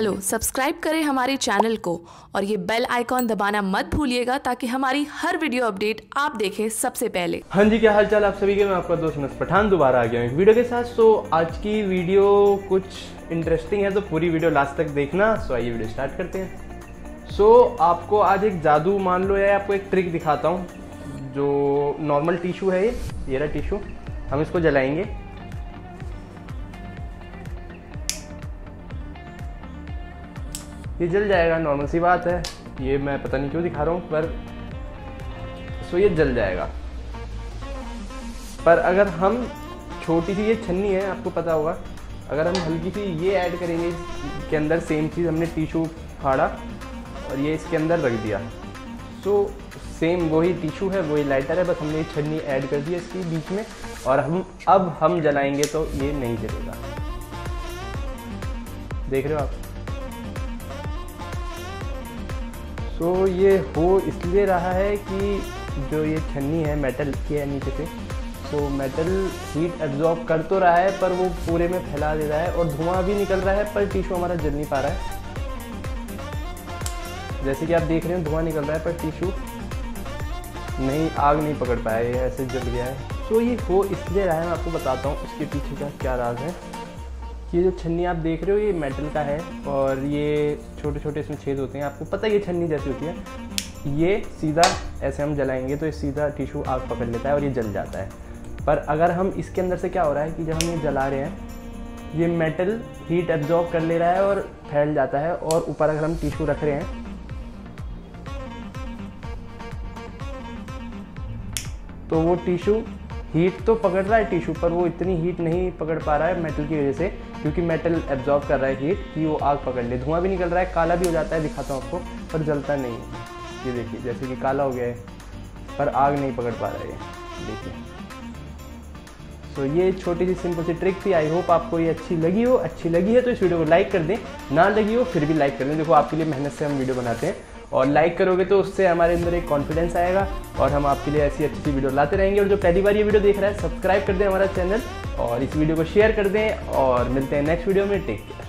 Hello, subscribe करें हमारे channel को और ये बेल आइकॉन दबाना मत भूलिएगा ताकि हमारी हर वीडियो अपडेट आप देखें सबसे पहले। हाँ जी, क्या हाल चाल आप सभी के? मैं आपका दोस्त नस पठान दोबारा आ गया हूँ वीडियो के साथ। सो आज की वीडियो कुछ इंटरेस्टिंग है तो पूरी वीडियो लास्ट तक देखना। सो आइए वीडियो स्टार्ट करते हैं। सो आपको आज एक जादू मान लो या आपको एक ट्रिक दिखाता हूँ, जो नॉर्मल टिशू है ये ये टिशू हम इसको जलाएँगे। ये जल जाएगा नॉर्मल सी बात है। ये मैं पता नहीं क्यों दिखा रहा हूँ, पर सो ये जल जाएगा। पर अगर हम छोटी सी ये छन्नी है, आपको पता होगा, अगर हम हल्की सी ये ऐड करेंगे, इसके अंदर सेम चीज़ हमने टिशू फाड़ा और ये इसके अंदर रख दिया। सो सेम वही टिशू है, वही लाइटर है, बस हमने ये छन्नी ऐड कर दी इसके बीच में और हम, अब हम जलाएँगे तो ये नहीं जलेगा। देख रहे हो आप? तो ये हो इसलिए रहा है कि जो ये छन्नी है मेटल की है नीचे से तो मेटल हीट एब्जॉर्ब कर तो रहा है, पर वो पूरे में फैला दे रहा है और धुआँ भी निकल रहा है, पर टिश्यू हमारा जल नहीं पा रहा है। जैसे कि आप देख रहे हैं, धुआँ निकल रहा है, पर टिशू नहीं, आग नहीं पकड़ पाया, ये ऐसे जल गया है। तो ये हो इसलिए रहा है, मैं आपको बताता हूँ, इसके पीछे का क्या राज है। ये जो छन्नी आप देख रहे हो, ये मेटल का है और ये छोटे छोटे इसमें छेद होते हैं। आपको पता है ये छन्नी जैसी होती है। ये सीधा ऐसे हम जलाएँगे तो ये सीधा टिश्यू आग पकड़ लेता है और ये जल जाता है। पर अगर हम इसके अंदर से क्या हो रहा है कि जब हम ये जला रहे हैं, ये मेटल हीट एब्जॉर्ब कर ले रहा है और फैल जाता है और ऊपर अगर हम टिश्यू रख रहे हैं तो वो टिश्यू हीट तो पकड़ रहा है टिश्यू पर वो इतनी हीट नहीं पकड़ पा रहा है मेटल की वजह से, क्योंकि मेटल एब्जॉर्ब कर रहा है हीट कि वो आग पकड़ ले। धुआँ भी निकल रहा है, काला भी हो जाता है, दिखाता हूँ आपको, पर जलता नहीं है। ये देखिए, जैसे कि काला हो गया है, पर आग नहीं पकड़ पा रहा है देखिए। तो ये छोटी सी सिंपल सी ट्रिक थी। आई होप आपको ये अच्छी लगी हो। अच्छी लगी है तो इस वीडियो को लाइक कर दें। ना लगी हो, फिर भी लाइक कर दें। देखो, आपके लिए मेहनत से हम वीडियो बनाते हैं। और लाइक करोगे तो उससे हमारे अंदर एक कॉन्फिडेंस आएगा और हम आपके लिए ऐसी अच्छी वीडियो लाते रहेंगे। और जो पहली बार ये वीडियो देख रहा है सब्सक्राइब कर दें हमारा चैनल और इस वीडियो को शेयर कर दें और मिलते हैं नेक्स्ट वीडियो में। Take care